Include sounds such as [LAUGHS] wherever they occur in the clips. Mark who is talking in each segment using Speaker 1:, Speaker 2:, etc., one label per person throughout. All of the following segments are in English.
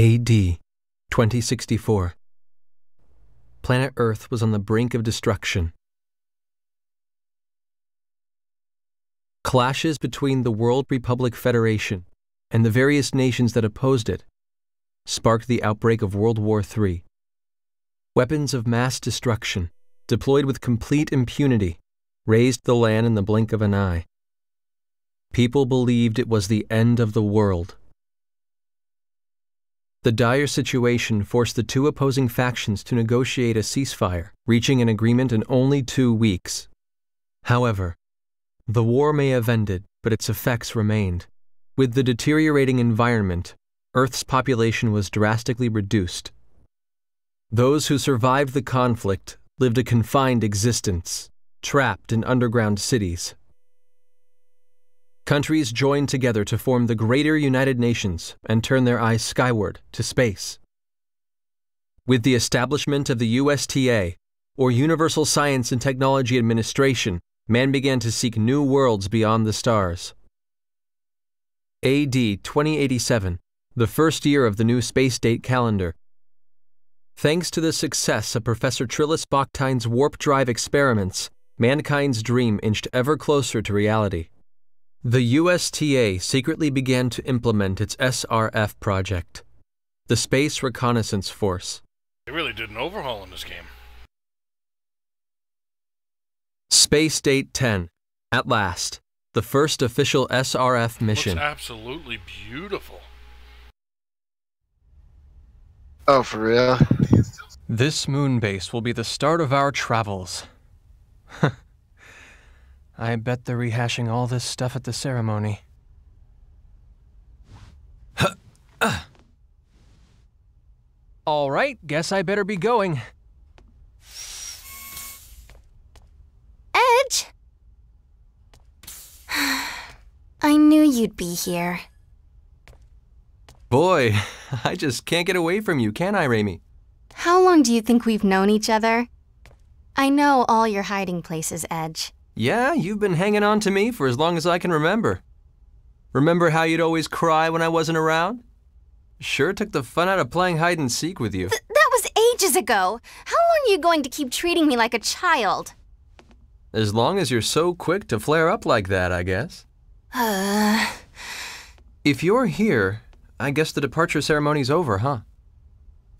Speaker 1: AD 2064. Planet Earth was on the brink of destruction. Clashes between the World Republic Federation and the various nations that opposed it sparked the outbreak of World War III. Weapons of mass destruction, deployed with complete impunity, razed the land in the blink of an eye. People believed it was the end of the world. The dire situation forced the two opposing factions to negotiate a ceasefire, reaching an agreement in only two weeks. However, the war may have ended, but its effects remained. With the deteriorating environment, Earth's population was drastically reduced. Those who survived the conflict lived a confined existence, trapped in underground cities. Countries joined together to form the Greater United Nations and turn their eyes skyward to space. With the establishment of the USTA, or Universal Science and Technology Administration, man began to seek new worlds beyond the stars. AD 2087, the first year of the new space date calendar. Thanks to the success of Professor Trillas Bachtein's warp drive experiments, mankind's dream inched ever closer to reality. The USTA secretly began to implement its SRF project, the Space Reconnaissance Force.
Speaker 2: They really did an overhaul in this game.
Speaker 1: Space Date 10. At last, the first official SRF mission.
Speaker 2: Looks absolutely beautiful.
Speaker 3: Oh, for real?
Speaker 1: This moon base will be the start of our travels. [LAUGHS] I bet they're rehashing all this stuff at the ceremony. [CLEARS THROAT] all right, guess I better be going.
Speaker 4: Edge? [SIGHS] I knew you'd be here.
Speaker 1: Boy, [LAUGHS] I just can't get away from you, can I, Reimi?
Speaker 4: How long do you think we've known each other? I know all your hiding places, Edge.
Speaker 1: Yeah, you've been hanging on to me for as long as I can remember. Remember how you'd always cry when I wasn't around? Sure took the fun out of playing hide and seek with you.
Speaker 4: Th that was ages ago. How long are you going to keep treating me like a child?
Speaker 1: As long as you're so quick to flare up like that, I guess.
Speaker 4: Uh, [SIGHS]
Speaker 1: If you're here, I guess the departure ceremony's over, huh?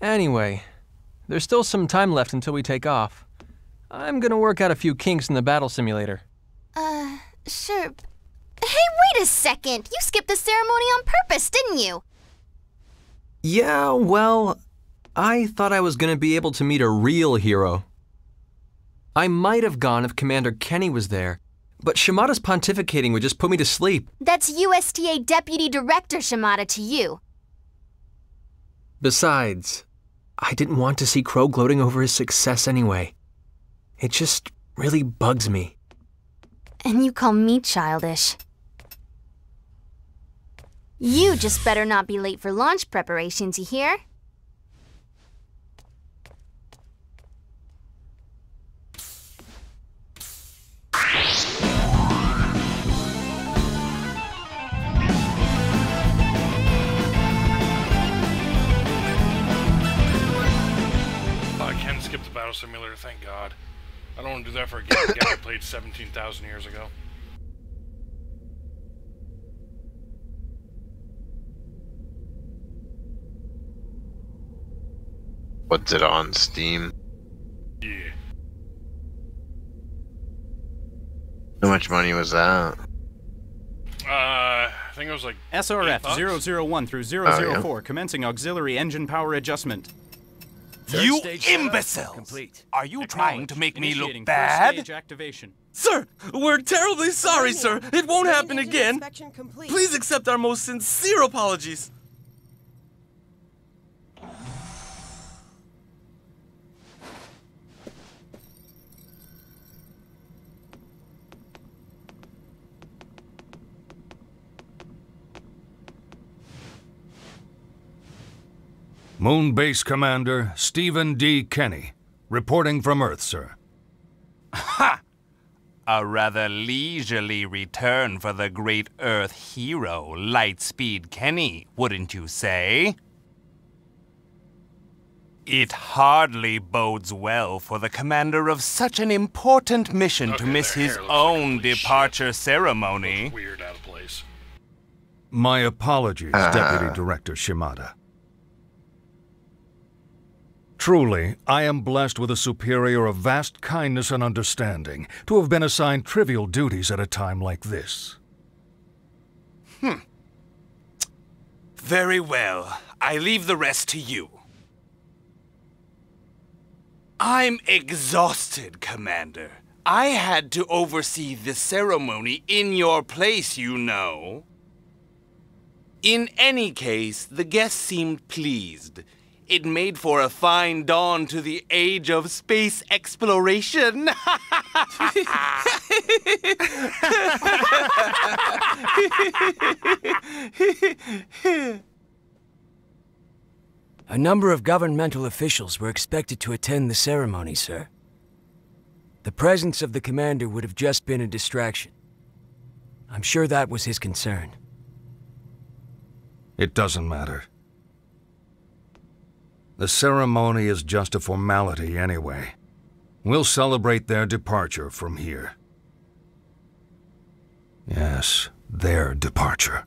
Speaker 1: Anyway, there's still some time left until we take off. I'm gonna work out a few kinks in the battle simulator.
Speaker 4: uh, sure. Hey, wait a second! You skipped the ceremony on purpose, didn't you?
Speaker 1: Yeah, well, I thought I was gonna be able to meet a real hero. I might have gone if Commander Kenny was there, but Shimada's pontificating would just put me to sleep.
Speaker 4: That's USTA Deputy Director Shimada to you.
Speaker 1: Besides, I didn't want to see Crowe gloating over his success anyway. It just really bugs me.
Speaker 4: And you call me childish. You just better not be late for launch preparations, you hear?
Speaker 2: I can skip the battle simulator, thank God. I don't want to do that for a game again I played 17,000 years ago.
Speaker 3: What's it on Steam?
Speaker 2: Yeah.
Speaker 3: How much money was that?
Speaker 2: Uh, I think it was like
Speaker 5: SRF 001 through
Speaker 3: Oh, yeah.
Speaker 5: 004, commencing auxiliary engine power adjustment.
Speaker 6: You imbeciles! Are you trying to make me look bad?
Speaker 5: activation.
Speaker 7: Sir, we're terribly sorry, sir. It won't happen again. Please accept our most sincere apologies.
Speaker 8: Moonbase Commander Stephen D. Kenny, reporting from Earth, sir.
Speaker 6: Ha! A rather leisurely return for the great Earth hero, Lightspeed Kenny, wouldn't you say? It hardly bodes well for the commander of such an important mission
Speaker 2: Okay,
Speaker 6: to miss his
Speaker 2: hair looks like
Speaker 6: own
Speaker 2: shit.
Speaker 6: departure ceremony.
Speaker 2: Weird out of place.
Speaker 8: My apologies, ah. Deputy Director Shimada. Truly, I am blessed with a superior of vast kindness and understanding to have been assigned trivial duties at a time like this. Hmm.
Speaker 6: Very well. I leave the rest to you. I'm exhausted, Commander. I had to oversee the ceremony in your place, you know. In any case, the guests seemed pleased. It made for a fine dawn to the age of space exploration. [LAUGHS]
Speaker 9: A number of governmental officials were expected to attend the ceremony, sir. The presence of the commander would have just been a distraction. I'm sure that was his concern.
Speaker 8: It doesn't matter. The ceremony is just a formality anyway. We'll celebrate their departure from here. Yes, their departure.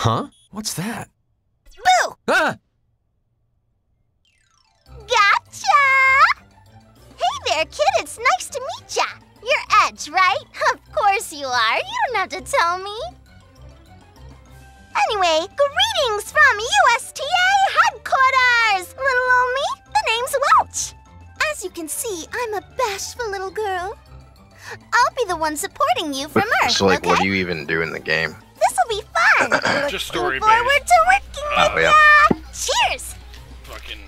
Speaker 1: Huh? What's that?
Speaker 4: Boo!
Speaker 1: Ah!
Speaker 4: Gotcha! Hey there, kid. It's nice to meet ya. You're Edge, right? [LAUGHS] Of course you are. You don't have to tell me. Anyway, greetings from USTA headquarters, little old me. The name's Welch. As you can see, I'm a bashful little girl. I'll be the one supporting you from Earth,
Speaker 3: So, like,
Speaker 4: okay?
Speaker 3: what do you even do in the game?
Speaker 4: This'll be fun.
Speaker 2: Just story-based.
Speaker 4: forward to working
Speaker 3: Oh,
Speaker 4: with
Speaker 3: yeah.
Speaker 4: Cheers.
Speaker 2: Fucking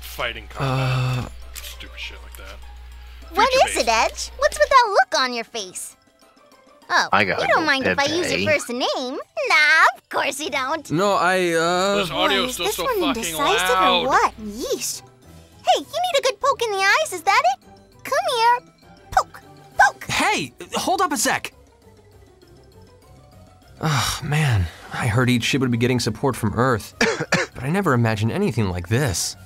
Speaker 2: fighting combat.
Speaker 1: Uh,
Speaker 2: Stupid shit like that.
Speaker 4: What is
Speaker 2: Future-based.
Speaker 4: it, Edge? What's with that look on your face? Oh,
Speaker 3: I gotta
Speaker 4: you don't
Speaker 3: go
Speaker 4: mind if I use your first name? Nah, of course you don't.
Speaker 1: no, I, uh.
Speaker 2: This audio is
Speaker 4: is
Speaker 2: still
Speaker 4: this
Speaker 2: so
Speaker 4: one
Speaker 2: fucking
Speaker 4: indecisive
Speaker 2: loud.
Speaker 4: or what? Yeesh. Hey, you need a good poke in the eyes, is that it? Come here. Poke, poke.
Speaker 1: Hey, hold up a sec. Ugh, man. I heard each ship would be getting support from Earth, [COUGHS] but I never imagined anything like this.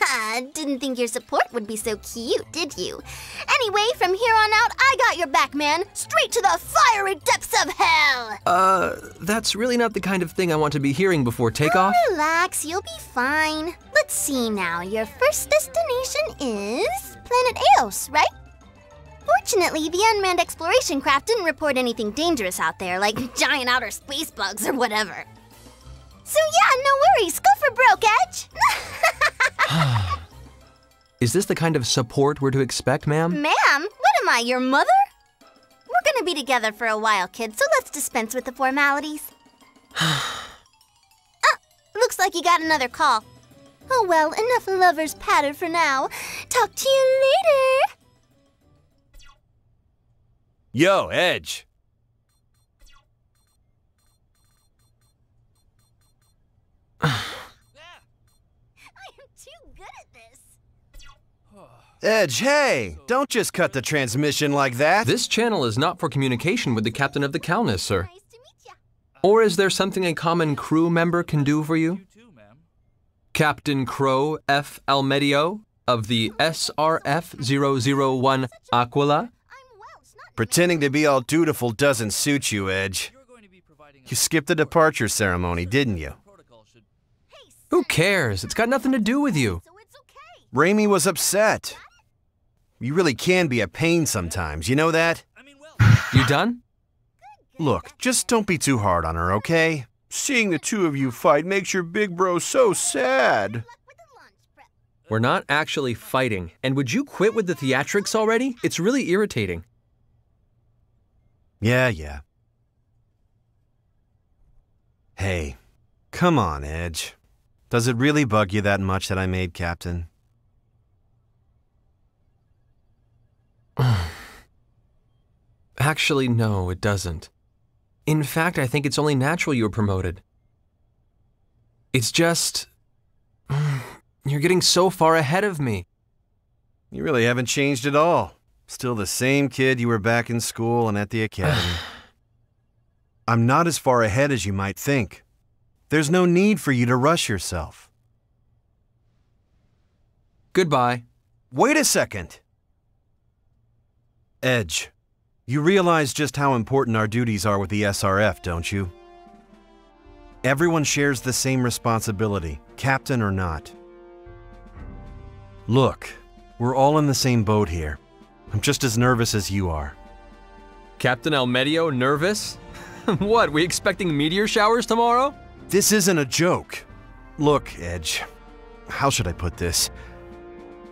Speaker 4: I [LAUGHS] didn't think your support would be so cute, did you? Anyway, from here on out, I got your back, man. Straight to the fiery depths of hell!
Speaker 1: Uh, that's really not the kind of thing I want to be hearing before takeoff.
Speaker 4: Relax, you'll be fine. Let's see now. Your first destination is planet Eos, right? Fortunately, the unmanned exploration craft didn't report anything dangerous out there, like [LAUGHS] giant outer space bugs or whatever. So yeah, no worries. Go for broke, Edge. [SIGHS]
Speaker 1: Is this the kind of support we're to expect, ma'am?
Speaker 4: Ma'am, what am I, your mother? We're gonna be together for a while, kid, so let's dispense with the formalities. ah, [SIGHS] looks like you got another call. Oh well, enough lover's patter for now. Talk to you later.
Speaker 6: Yo, Edge.
Speaker 4: I am too good at this.
Speaker 10: Edge, hey! Don't just cut the transmission like that.
Speaker 1: This channel is not for communication with the captain of the Calnus, sir.
Speaker 4: Nice to meet.
Speaker 1: Or is there something a common crew member can do for you? Captain Crowe F. Almedio of the SRF 001 Aquila?
Speaker 4: I'm Welch, not
Speaker 10: Pretending to be all dutiful doesn't suit you, Edge. You skipped the departure ceremony, didn't you?
Speaker 1: Who cares? It's got nothing to do with you.
Speaker 4: so it's okay.
Speaker 10: Reimi was upset. You really can be a pain sometimes, you know that?
Speaker 1: You done?
Speaker 10: Look, just don't be too hard on her, okay? Seeing the two of you fight makes your big bro so sad.
Speaker 4: Luck with the launch prep.
Speaker 1: We're not actually fighting. And would you quit with the theatrics already? It's really irritating.
Speaker 10: Yeah, yeah. Hey, come on, Edge. Does it really bug you that much that I made captain? [SIGHS]
Speaker 1: Actually, no, it doesn't. In fact, I think it's only natural you were promoted. It's just. [SIGHS] You're getting so far ahead of me.
Speaker 10: You really haven't changed at all. Still the same kid you were back in school and at the academy. [SIGHS] I'm not as far ahead as you might think. There's no need for you to rush yourself.
Speaker 1: Goodbye.
Speaker 10: Wait a second. Edge, you realize just how important our duties are with the SRF, don't you? Everyone shares the same responsibility, captain or not. Look, we're all in the same boat here. I'm just as nervous as you are.
Speaker 1: Captain Almedio nervous? [LAUGHS] what, we expecting meteor showers tomorrow?
Speaker 10: This isn't a joke. Look, Edge, how should I put this?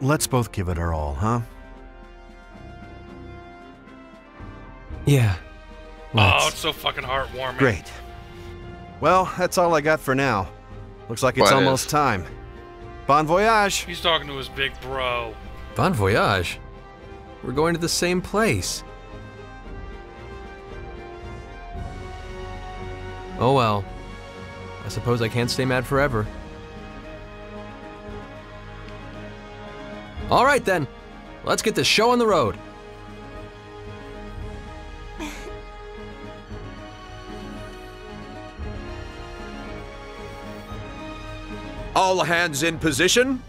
Speaker 10: Let's both give it our all, huh?
Speaker 1: Yeah.
Speaker 2: Oh,
Speaker 1: Let's.
Speaker 2: it's so fucking heartwarming.
Speaker 10: Great. Well, that's all I got for now. Looks like it's
Speaker 3: What
Speaker 10: almost
Speaker 3: is?
Speaker 10: time. Bon voyage!
Speaker 2: He's talking to his big bro.
Speaker 1: Bon voyage. We're going to the same place. Oh well. I suppose I can't stay mad forever. All right then. Let's get this show on the road.
Speaker 11: All hands in position.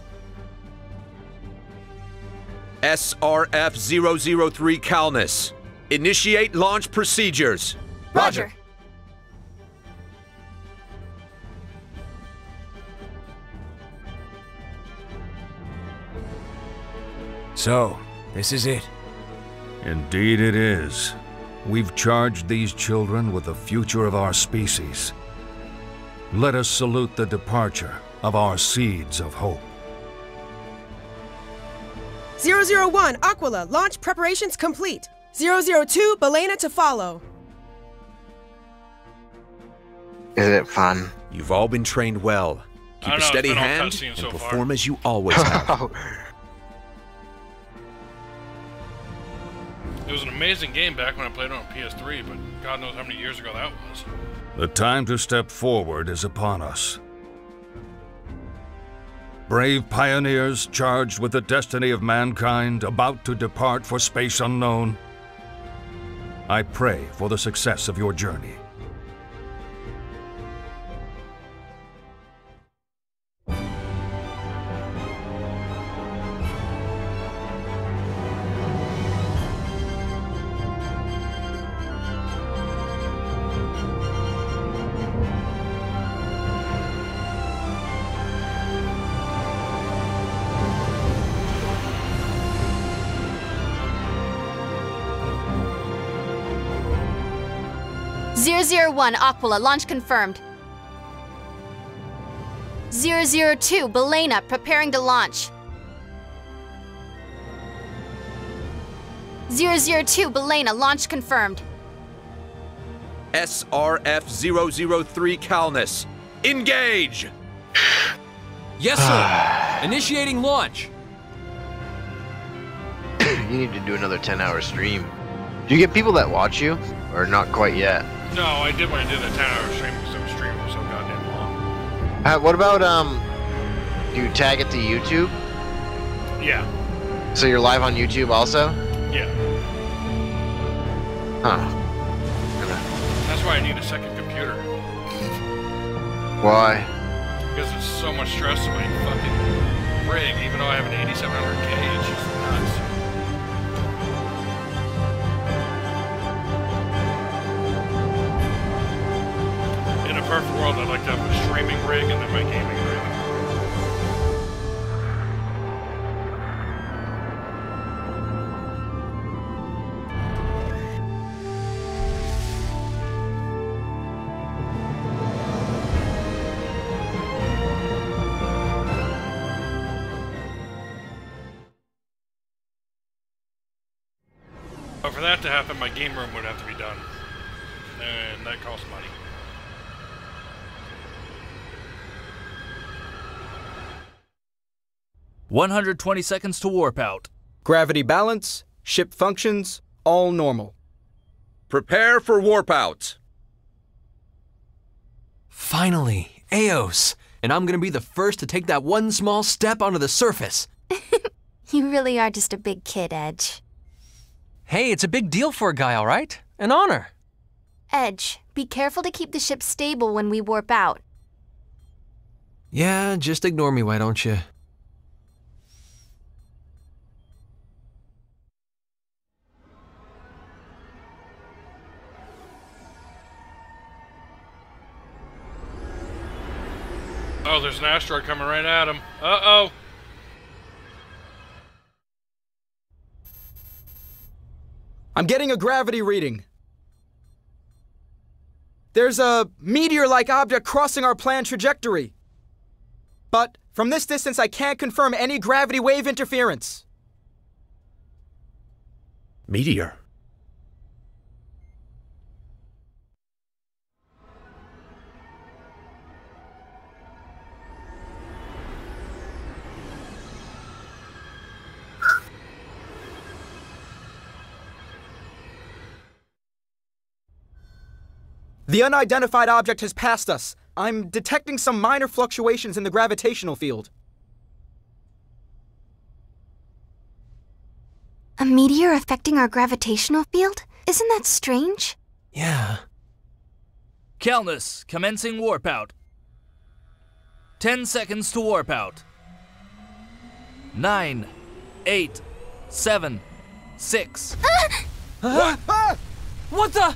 Speaker 11: SRF 003 Calnus. Initiate launch procedures.
Speaker 4: Roger.
Speaker 9: So, this is it.
Speaker 8: Indeed it is. We've charged these children with the future of our species. Let us salute the departure of our seeds of hope.
Speaker 12: 001, Aquila, launch preparations complete. 002, Belena to follow.
Speaker 3: Is it fun?
Speaker 11: You've all been trained well. Keep a
Speaker 2: know,
Speaker 11: steady
Speaker 2: it's been all
Speaker 11: hand and
Speaker 2: so far.
Speaker 11: perform as you always have. [LAUGHS]
Speaker 2: It was an amazing game back when I played it on PS3, but God knows how many years ago that was.
Speaker 8: The time to step forward is upon us. Brave pioneers charged with the destiny of mankind about to depart for space unknown. I pray for the success of your journey.
Speaker 13: 001 Aquila, launch confirmed. 002 Belena, preparing to launch. 002 Belena, launch confirmed.
Speaker 11: SRF-003 Calnus. Engage!
Speaker 1: Yes, sir. [SIGHS] Initiating launch.
Speaker 3: you need to do another 10 hour stream. Do you get people that watch you? Or not quite yet?
Speaker 2: No, I did when I did the 10 hour stream because the stream was so goddamn long.
Speaker 3: Uh, what about, um, do you tag it to YouTube?
Speaker 2: Yeah,
Speaker 3: So you're live on YouTube also?
Speaker 2: yeah.
Speaker 3: Huh.
Speaker 2: That's why I need a second computer.
Speaker 3: Why?
Speaker 2: Because it's so much stress to my fucking rig, even though I have an 8700K, it's just a perfect world, I'd like to have a streaming rig and then my gaming rig. But for that to happen, my game room would have to be done. And that costs money.
Speaker 14: One hundred twenty seconds to warp out.
Speaker 5: Gravity balance, ship functions, all normal.
Speaker 11: Prepare for warp out.
Speaker 1: Finally, Eos. And I'm gonna be the first to take that one small step onto the surface. [LAUGHS]
Speaker 13: You really are just a big kid, Edge.
Speaker 1: Hey, it's a big deal for a guy, all right? An honor.
Speaker 13: Edge, be careful to keep the ship stable when we warp out.
Speaker 1: Yeah, just ignore me, why don't you?
Speaker 2: Oh, there's an asteroid coming right at him. Uh-oh.
Speaker 5: I'm getting a gravity reading. There's a meteor like object crossing our planned trajectory. But from this distance, I can't confirm any gravity wave interference.
Speaker 11: Meteor.
Speaker 5: The unidentified object has passed us. I'm detecting some minor fluctuations in the gravitational field.
Speaker 13: A meteor affecting our gravitational field? Isn't that strange?
Speaker 1: Yeah.
Speaker 14: Calnus, commencing warp out. Ten seconds to warp out. Nine, eight, seven, six. [GASPS]
Speaker 11: What? Ah!
Speaker 1: What the?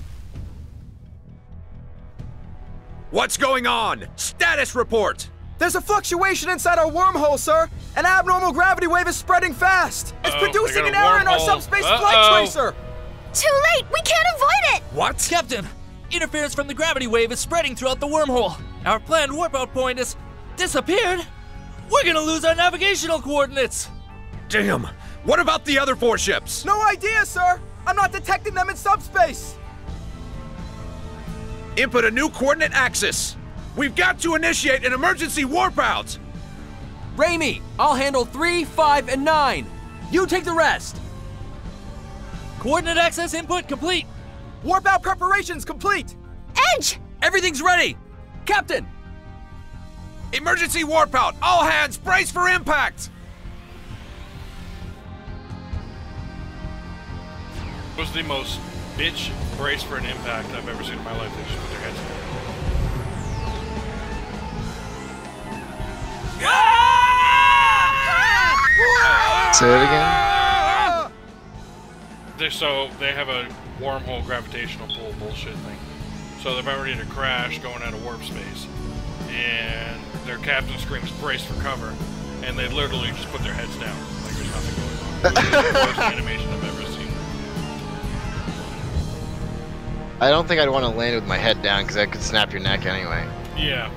Speaker 11: What's going on? Status report!
Speaker 5: There's a fluctuation inside our wormhole, sir! An abnormal gravity wave is spreading fast! It's
Speaker 2: Uh-oh,
Speaker 5: producing an
Speaker 2: a
Speaker 5: error in our subspace flight
Speaker 2: Uh-oh.
Speaker 5: tracer!
Speaker 13: Too late! We can't avoid it!
Speaker 11: What?
Speaker 14: Captain, interference from the gravity wave is spreading throughout the wormhole. Our planned warp out point has disappeared. We're gonna lose our navigational coordinates.
Speaker 11: Damn! What about the other four ships?
Speaker 5: No idea, sir! I'm not detecting them in subspace!
Speaker 11: Input a new coordinate axis. We've got to initiate an emergency warp out.
Speaker 1: Reimi, I'll handle three, five, and nine. You take the rest.
Speaker 14: Coordinate access input complete.
Speaker 5: Warp out preparations complete!
Speaker 13: Edge!
Speaker 1: Everything's ready. Captain,
Speaker 11: Emergency warp out. All hands brace for impact.
Speaker 2: was the most bitch brace for an impact I've ever seen in my life. They just put their heads down.
Speaker 3: Say it again.
Speaker 2: They so they have a wormhole gravitational pull bullshit thing. So they're about ready to crash, going out of warp space, and their captain screams "brace for cover," and they literally just put their heads down like there's nothing going on. [LAUGHS]
Speaker 3: I don't think I'd want to land with my head down because I could snap your neck anyway.
Speaker 2: Yeah.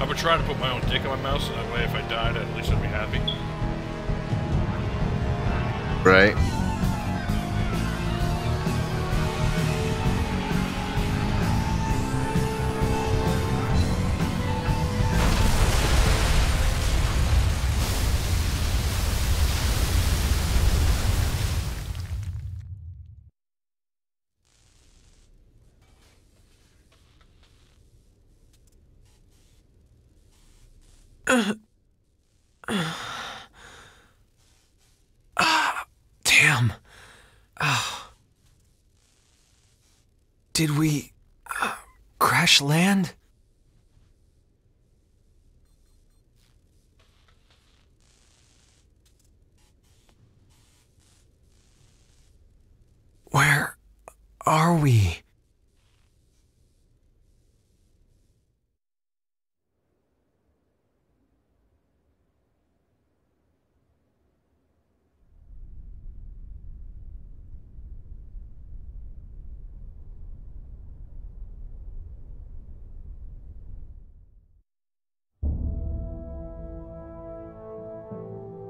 Speaker 2: I would try to put my own dick in my mouth so that way if I died, at least I'd be happy.
Speaker 3: Right.
Speaker 1: Ah, damn. Did we uh, crash land? Where are we?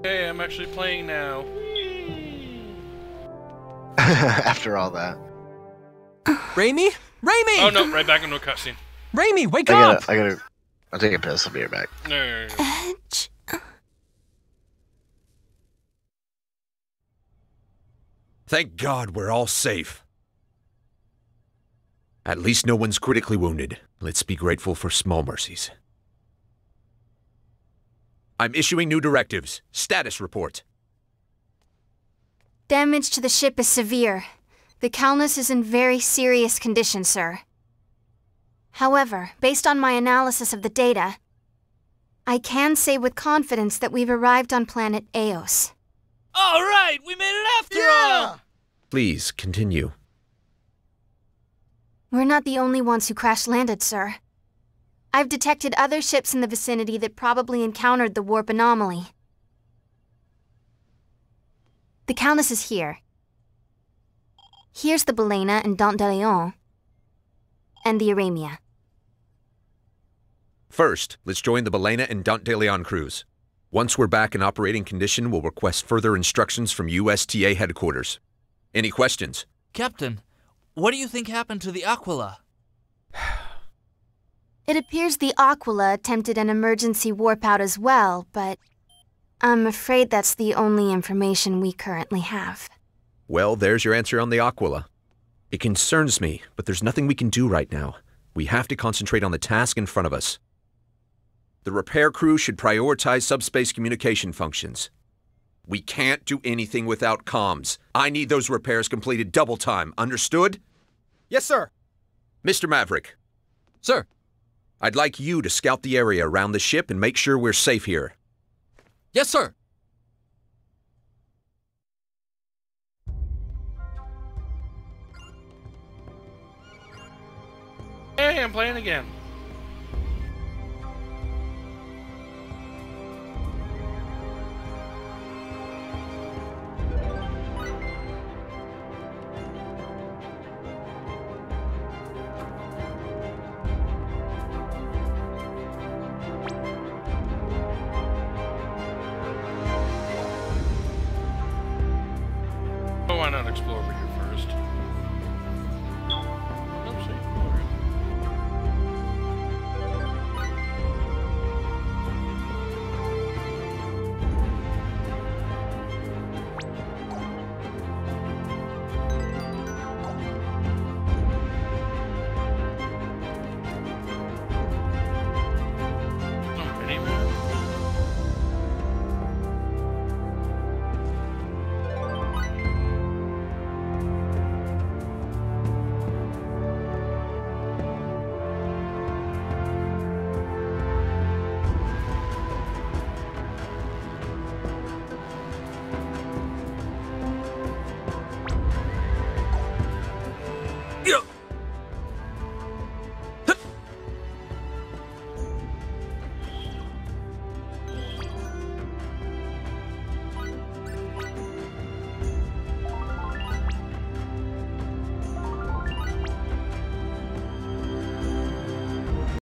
Speaker 2: Hey, I'm actually playing now. [LAUGHS]
Speaker 3: After all that.
Speaker 15: Reimi? Reimi!
Speaker 2: Oh no, right back into a cutscene.
Speaker 15: Reimi, wake
Speaker 3: I
Speaker 15: up!
Speaker 3: gotta, I gotta, I'll take a piss. I'll be right back.
Speaker 2: No, no, no, no.
Speaker 16: Edge.
Speaker 11: Thank God we're all safe. At least no one's critically wounded. Let's be grateful for small mercies. I'm issuing new directives. Status report.
Speaker 4: Damage to the ship is severe. The Calnus is in very serious condition, sir. However, based on my analysis of the data, I can say with confidence that we've arrived on planet Eos.
Speaker 14: All right, we made it after all.
Speaker 11: Please continue.
Speaker 4: We're not the only ones who crash landed, sir. I've detected other ships in the vicinity that probably encountered the warp anomaly. The Calnus is here. Here's the Balena and Dante de Leon. And the Aramia.
Speaker 11: First, let's join the Balena and Dante de Leon crews. Once we're back in operating condition, we'll request further instructions from USTA headquarters. Any questions?
Speaker 14: Captain, what do you think happened to the Aquila?
Speaker 4: It appears the Aquila attempted an emergency warp out as well, but I'm afraid that's the only information we currently have.
Speaker 11: Well, there's your answer on the Aquila. It concerns me, but there's nothing we can do right now. We have to concentrate on the task in front of us. The repair crew should prioritize subspace communication functions. We can't do anything without comms. I need those repairs completed double time, understood?
Speaker 5: Yes, sir.
Speaker 11: Mr. Maverick.
Speaker 15: Sir.
Speaker 11: I'd like you to scout the area around the ship and make sure we're safe here.
Speaker 15: Yes, sir.
Speaker 2: Hey, I'm playing again.